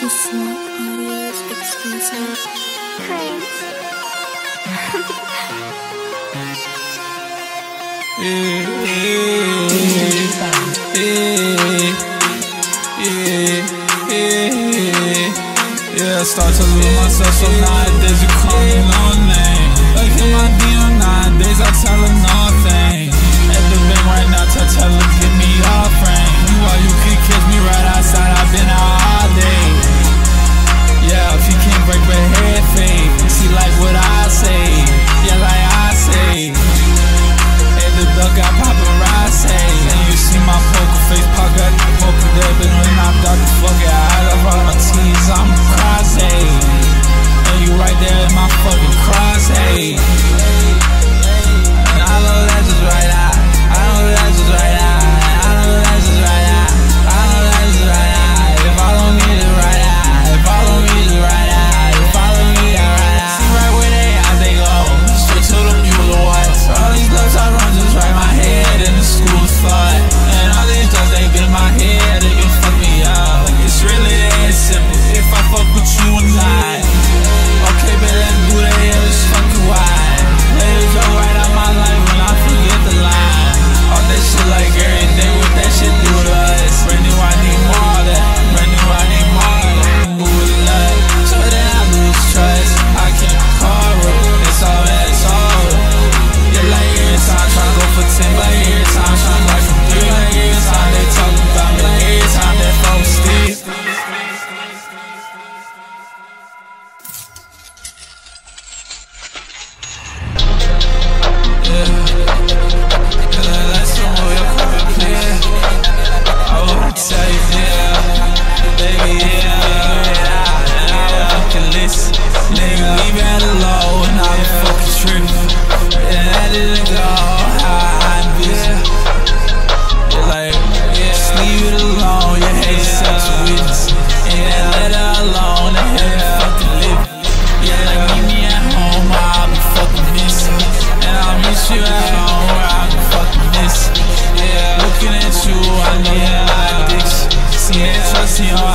Cecile Start to lose myself, so nowadays you call me no name. Look at my DM nowadays, I tell her. she on